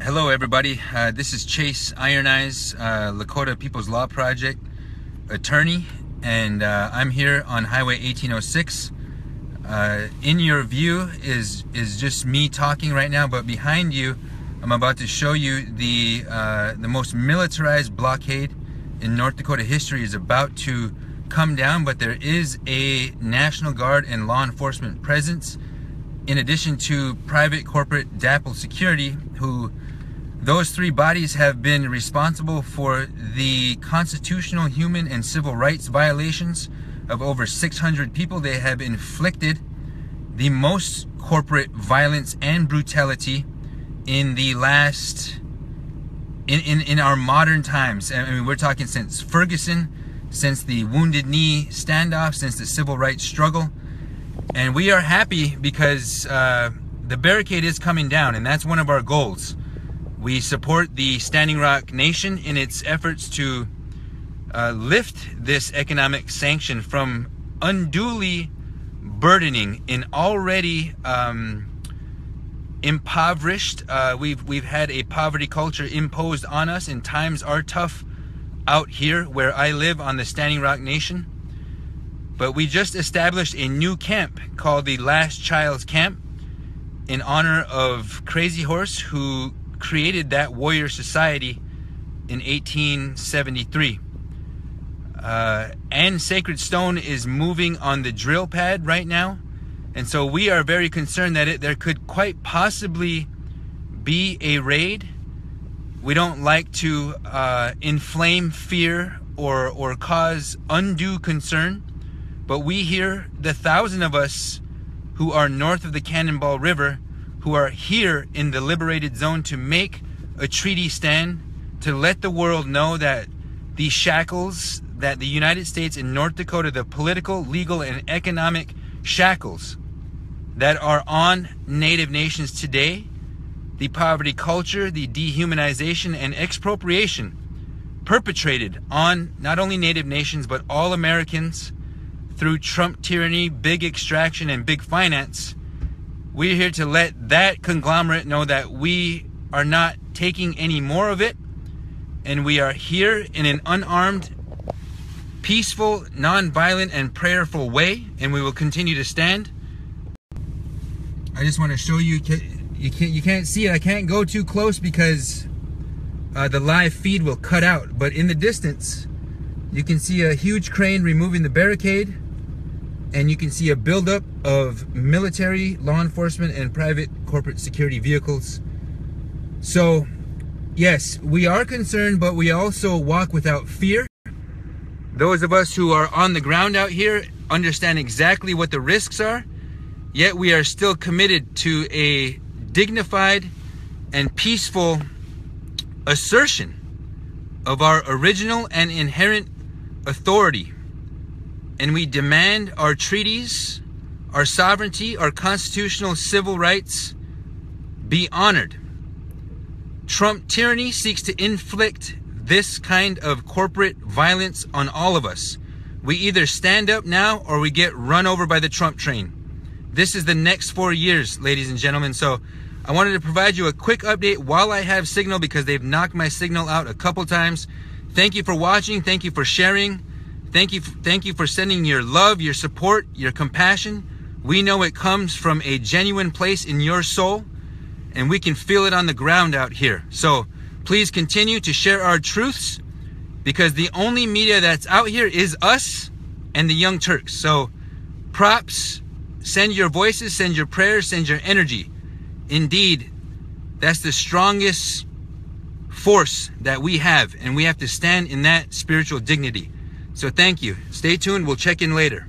Hello, everybody. Uh, this is Chase Iron Eyes, uh, Lakota People's Law Project attorney, and uh, I'm here on Highway 1806. Uh, in your view is is just me talking right now, but behind you, I'm about to show you the uh, the most militarized blockade in North Dakota history is about to come down, but there is a National Guard and law enforcement presence in addition to private corporate DAPL security who those three bodies have been responsible for the constitutional, human, and civil rights violations of over 600 people. They have inflicted the most corporate violence and brutality in the last, in, in, in our modern times. I mean, we're talking since Ferguson, since the Wounded Knee standoff, since the civil rights struggle. And we are happy because uh, the barricade is coming down, and that's one of our goals. We support the Standing Rock Nation in its efforts to uh, lift this economic sanction from unduly burdening an already um, impoverished. Uh, we've we've had a poverty culture imposed on us, and times are tough out here where I live on the Standing Rock Nation. But we just established a new camp called the Last Child's Camp in honor of Crazy Horse, who created that warrior society in 1873. Uh, and Sacred Stone is moving on the drill pad right now. And so we are very concerned that it, there could quite possibly be a raid. We don't like to uh, inflame fear or, or cause undue concern. But we here, the thousand of us who are north of the Cannonball River, who are here in the liberated zone to make a treaty stand, to let the world know that these shackles that the United States and North Dakota, the political, legal, and economic shackles that are on Native nations today, the poverty culture, the dehumanization, and expropriation perpetrated on not only Native nations but all Americans through Trump tyranny, big extraction, and big finance we're here to let that conglomerate know that we are not taking any more of it. And we are here in an unarmed, peaceful, non-violent, and prayerful way. And we will continue to stand. I just want to show you, you can't, you can't see it. I can't go too close because uh, the live feed will cut out. But in the distance, you can see a huge crane removing the barricade and you can see a buildup of military, law enforcement, and private corporate security vehicles. So, yes, we are concerned, but we also walk without fear. Those of us who are on the ground out here understand exactly what the risks are, yet we are still committed to a dignified and peaceful assertion of our original and inherent authority and we demand our treaties, our sovereignty, our constitutional civil rights be honored. Trump tyranny seeks to inflict this kind of corporate violence on all of us. We either stand up now or we get run over by the Trump train. This is the next four years, ladies and gentlemen. So I wanted to provide you a quick update while I have signal because they've knocked my signal out a couple times. Thank you for watching. Thank you for sharing. Thank you, thank you for sending your love, your support, your compassion. We know it comes from a genuine place in your soul, and we can feel it on the ground out here. So please continue to share our truths because the only media that's out here is us and the Young Turks. So props, send your voices, send your prayers, send your energy. Indeed, that's the strongest force that we have, and we have to stand in that spiritual dignity. So thank you. Stay tuned. We'll check in later.